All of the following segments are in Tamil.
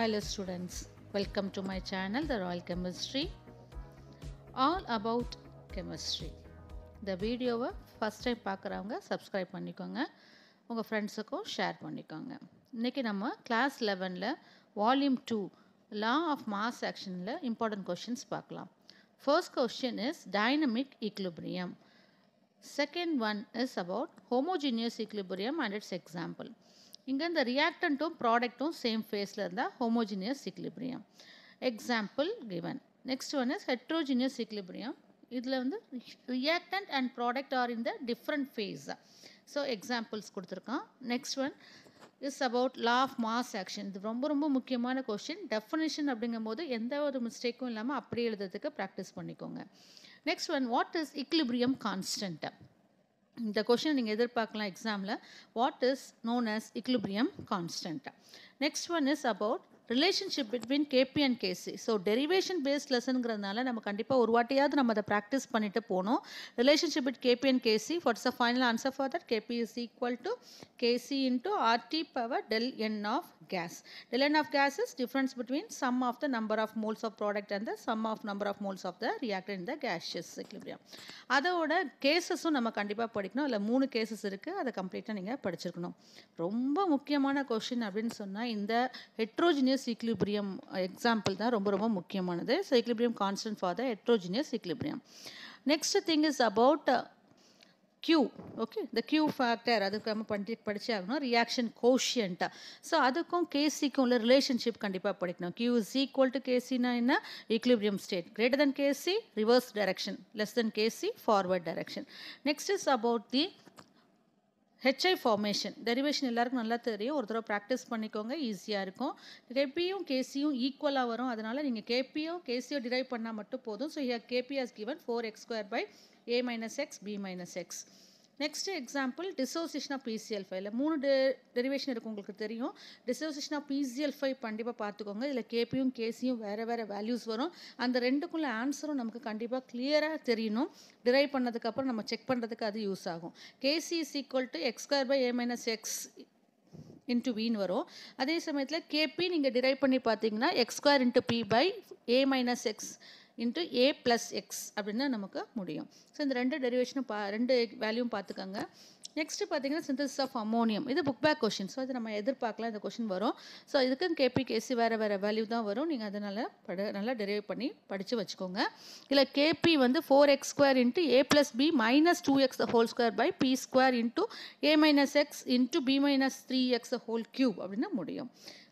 Hello students, welcome to my channel The Royal Chemistry. All about chemistry. இந்த வீடியோவை ஃபஸ்ட் டைம் பார்க்குறவங்க சப்ஸ்கிரைப் பண்ணிக்கோங்க. உங்கள் ஃப்ரெண்ட்ஸுக்கும் ஷேர் பண்ணிக்கோங்க. இன்றைக்கி நம்ம கிளாஸ் லெவனில் volume two law of mass ஆக்ஷனில் இம்பார்ட்டன்ட் கொஷின்ஸ் பார்க்கலாம். First question is dynamic equilibrium second one is about homogeneous equilibrium and its example இங்கே இந்த ரியாக்டண்ட்டும் ப்ராடக்ட்டும் சேம் ஃபேஸில் இருந்தால் homogeneous equilibrium example given next one is heterogeneous equilibrium இதில் வந்து reactant and product are in the different phase so examples கொடுத்துருக்கான். Next one is about law of mass action இது ரொம்ப ரொம்ப முக்கியமான கொஸ்டின் அப்படிங்கும் அப்படிங்கும்போது எந்த ஒரு மிஸ்டேக்கும் இல்லாமல் அப்படியே எழுதுறதுக்கு ப்ராக்டிஸ் பண்ணிக்கோங்க. Next one what is equilibrium constant இந்த கொஷின் நீங்கள் எதிர்பார்க்கலாம் எக்ஸாமில் what is known as equilibrium constant next one is about relationship between KP and KC so derivation based லெசனுங்கிறதுனால நம்ம கண்டிப்பாக ஒரு வாட்டியாவது நம்ம அதை ப்ராக்டிஸ் பண்ணிட்டு போகணும். Relationship bit KP and KC what's a final answer for that KP is equal to KC into RT power del n of gas del n of gas is difference between sum of the number of moles of product and the sum of number of moles of the reactant in the gaseous அதோட கேசஸும் நம்ம கண்டிப்பாக படிக்கணும். இல்லை மூணு கேசஸ் இருக்குது அதை கம்ப்ளீட்டாக நீங்கள் படிச்சிருக்கணும். ரொம்ப முக்கியமான கொஷின் அப்படின்னு சொன்னால் இந்த ஹெட்ரோஜினியஸ் ஈக்லிபிரியம் எக்ஸாம்பிள் தான் ரொம்ப ரொம்ப முக்கியமானது. So equilibrium constant for the heterogeneous equilibrium next thing is about Q okay இந்த க்யூ ஃபேக்டர் அதுக்கு நம்ம பண்ணி படிச்சே ஆகணும். ரியாக்ஷன் கோஷியண்ட்டாக ஸோ அதுக்கும் கேசிக்கும் உள்ள ரிலேஷன்ஷிப் கண்டிப்பாக படிக்கணும். க்யூ இஸ் ஈக்குவல் டு கேசினா என்ன? Equilibrium state greater than KC reverse direction less than KC forward direction next is about the HI formation derivation எல்லாருக்கும் நல்லா தெரியும். ஒரு தடவை ப்ராக்டிஸ் பண்ணிக்கோங்க. ஈஸியாக இருக்கும். கேபியும் கேசியும் ஈக்குவலாக வரும். அதனால் நீங்கள் கேபியும் கேசியும் டிரைவ் பண்ணால் மட்டும் போதும். So here KP has given four x square by a minus x b minus x next example dissociation of PCl ஃபைவ்ல மூணு டெ டெரிவேஷன் இருக்குது உங்களுக்கு தெரியும். டிசோசியேஷன் ஆஃப் பிசிஎல் ஃபைவ் கண்டிப்பாக பார்த்துக்கோங்க. இதில் கேபியும் கேசியும் வேறு வேறு வேல்யூஸ் வரும். அந்த ரெண்டுக்குள்ள ஆன்சரும் நமக்கு கண்டிப்பாக கிளியராக தெரியணும். டிரைவ் பண்ணதுக்கப்புறம் நம்ம செக் பண்ணுறதுக்கு அது யூஸ் ஆகும். KC is equal to x square by a minus x into வின்னு வரும். அதே சமயத்தில் கேபி நீங்கள் டிரைவ் பண்ணி பார்த்தீங்கன்னா x square into P by a minus x into a plus x அப்படின்னு நமக்கு முடியும். ஸோ இந்த ரெண்டு டெரிவேஷனும் பா ரெண்டு வேல்யூவும் பார்த்துக்கோங்க. நெக்ஸ்ட்டு பார்த்தீங்கன்னா சிந்தசிஸ் ஆஃப் அமோனியம் இது புக் பேக் கொஷின் ஸோ இது நம்ம எதிர்பார்க்கலாம் இந்த கொஷின் வரும். ஸோ இதுக்கும் கேபி கேசி வேறு வேறு வேல்யூ தான் வரும். நீங்கள் அதனால் பட நல்லா டெரைவ் பண்ணி படித்து வச்சுக்கோங்க. இல்லை கேபி வந்து four x square into a plus b minus two x whole square by P square into a minus x into b minus three x whole cube அப்படின்னு முடியும்.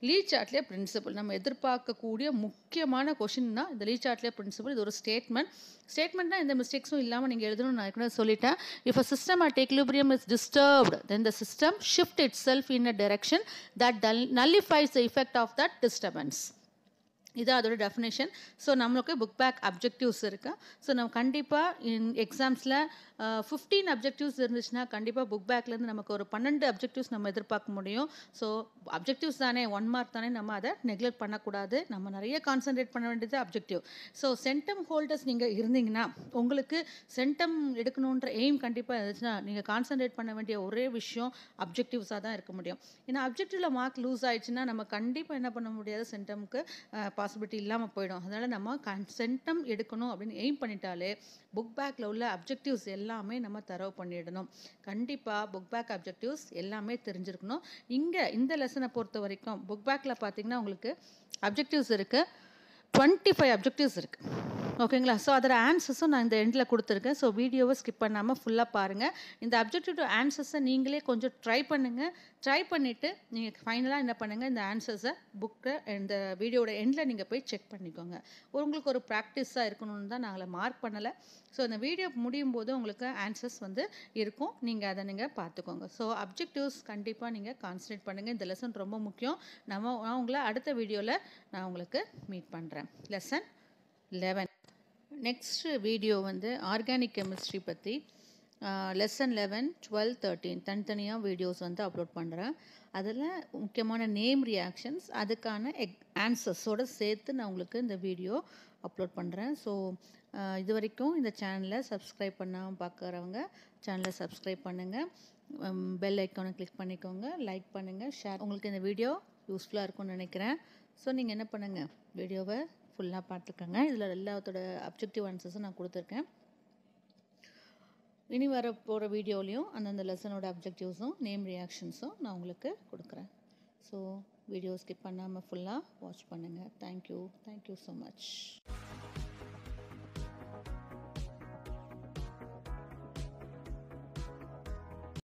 லீ சார்ட்லேயே பிரின்சிபல் நம்ம எதிர்பார்க்கக்கூடிய முக்கியமான கொஷின்னா இந்த லீ சார்ட்லேயே பிரின்சிபல் இது ஒரு ஸ்டேட்மெண்ட் ஸ்டேட்மெண்ட்னா எந்த மிஸ்டேக்ஸும் இல்லாமல் நீங்கள் எழுதணும்னு நான் ஏற்கனவே சொல்லிட்டேன். If a system at equilibrium is disturbed. Then the system shift itself in a direction that nullifies the effect of that disturbance இது அதோட டெஃபினேஷன் ஸோ நம்மளுக்கு புக் பேக் அப்ஜெக்டிவ்ஸ் இருக்குது ஸோ நம்ம கண்டிப்பாக இன் எக்ஸாம்ஸில் ஃபிஃப்டீன் அப்ஜெக்டிவ்ஸ் இருந்துச்சுன்னா கண்டிப்பாக புக் பேக்லேருந்து நமக்கு ஒரு பன்னெண்டு அப்ஜெக்டிவ்ஸ் நம்ம எதிர்பார்க்க முடியும். ஸோ அப்ஜெக்டிவ்ஸ் தானே ஒன் மார்க் தானே நம்ம அதை நெக்லெக்ட் பண்ணக்கூடாது. நம்ம நிறைய கான்சன்ட்ரேட் பண்ண வேண்டியது அப்ஜெக்டிவ் ஸோ சென்டம் ஹோல்டர்ஸ் நீங்கள் இருந்தீங்கன்னா உங்களுக்கு சென்டம் எடுக்கணுன்ற எய்ம் கண்டிப்பாக இருந்துச்சுன்னா நீங்கள் கான்சன்ட்ரேட் பண்ண வேண்டிய ஒரே விஷயம் அப்ஜெக்டிவ்ஸாக தான் இருக்க முடியும். ஏன்னா அப்ஜெக்டிவில் மார்க் லூஸ் ஆயிடுச்சுன்னா நம்ம கண்டிப்பாக என்ன பண்ண முடியாது சென்டமுக்கு பாசிபிலிட்டி இல்லாமல் போயிடும். அதனால் நம்ம கன்சென்ட்டம் எடுக்கணும் அப்படின்னு எய்ம் பண்ணிட்டாலே புக் பேக்கில் உள்ள அப்ஜெக்டிவ்ஸ் எல்லாமே நம்ம தரவு பண்ணிடணும். கண்டிப்பாக புக் பேக் அப்ஜெக்டிவ்ஸ் எல்லாமே தெரிஞ்சிருக்கணும். இங்கே இந்த லெசனை பொறுத்த வரைக்கும் புக் பேக்கில் பார்த்தீங்கன்னா உங்களுக்கு அப்ஜெக்டிவ்ஸ் இருக்குது டுவெண்ட்டி ஃபைவ் அப்ஜெக்டிவ்ஸ் இருக்குது ஓகேங்களா ஸோ அதோட ஆன்சர்ஸும் நான் இந்த எண்டில் கொடுத்துருக்கேன். ஸோ வீடியோவை ஸ்கிப் பண்ணாமல் ஃபுல்லாக பாருங்கள் இந்த அப்ஜெக்டிவ் ஆன்சர்ஸை நீங்களே கொஞ்சம் ட்ரை பண்ணுங்கள் ட்ரை பண்ணிவிட்டு நீங்கள் ஃபைனலாக என்ன பண்ணுங்கள் இந்த ஆன்சர்ஸை புக்கை இந்த வீடியோட எண்டில் நீங்கள் போய் செக் பண்ணிக்கோங்க. உங்களுக்கு ஒரு ப்ராக்டிஸாக இருக்கணும்னு தான் நாங்கள் மார்க் பண்ணலை. ஸோ இந்த வீடியோ முடியும் போது உங்களுக்கு ஆன்சர்ஸ் வந்து இருக்கும். நீங்கள் அதை நீங்கள் பார்த்துக்கோங்க. ஸோ அப்ஜெக்டிவ்ஸ் கண்டிப்பாக நீங்கள் கான்சன்ட்ரேட் பண்ணுங்கள் இந்த லெசன் ரொம்ப முக்கியம். நம்ம நான் உங்களை அடுத்த வீடியோவில் நான் உங்களுக்கு மீட் பண்ணுறேன் லெசன் லெவன் நெக்ஸ்ட் வீடியோ வந்து ஆர்கானிக் கெமிஸ்ட்ரி பற்றி லெசன் லெவன் டுவெல் தேர்ட்டீன் தனித்தனியாக வீடியோஸ் வந்து அப்லோட் பண்ணுறேன் அதில் முக்கியமான நேம் ரியாக்ஷன்ஸ் அதுக்கான எக் ஆன்சர்ஸோடு சேர்த்து நான் உங்களுக்கு இந்த வீடியோ அப்லோட் பண்ணுறேன் ஸோ இது வரைக்கும் இந்த சேனலை சப்ஸ்கிரைப் பண்ணாமல் பார்க்குறவங்க சேனலை சப்ஸ்கிரைப் பண்ணுங்கள் பெல் ஐக்கானை கிளிக் பண்ணிக்கோங்க. லைக் பண்ணுங்கள் ஷேர் உங்களுக்கு இந்த வீடியோ யூஸ்ஃபுல்லாக இருக்கும்னு நினைக்கிறேன். ஸோ நீங்கள் என்ன பண்ணுங்கள் வீடியோவை ஃபுல்லாக பார்த்துக்கோங்க. இதில் எல்லாத்தோட அப்ஜெக்டிவ் ஆன்சர்ஸும் நான் கொடுத்துருக்கேன். இனி வர போகிற வீடியோலையும் அந்தந்த லெசனோட அப்ஜெக்டிவ்ஸும் நேம் ரியாக்ஷன்ஸும் நான் உங்களுக்கு கொடுக்குறேன். ஸோ வீடியோ ஸ்கிப் பண்ணாமல் ஃபுல்லாக வாட்ச் பண்ணுங்கள் தேங்க்யூ தேங்க்யூ ஸோ மச்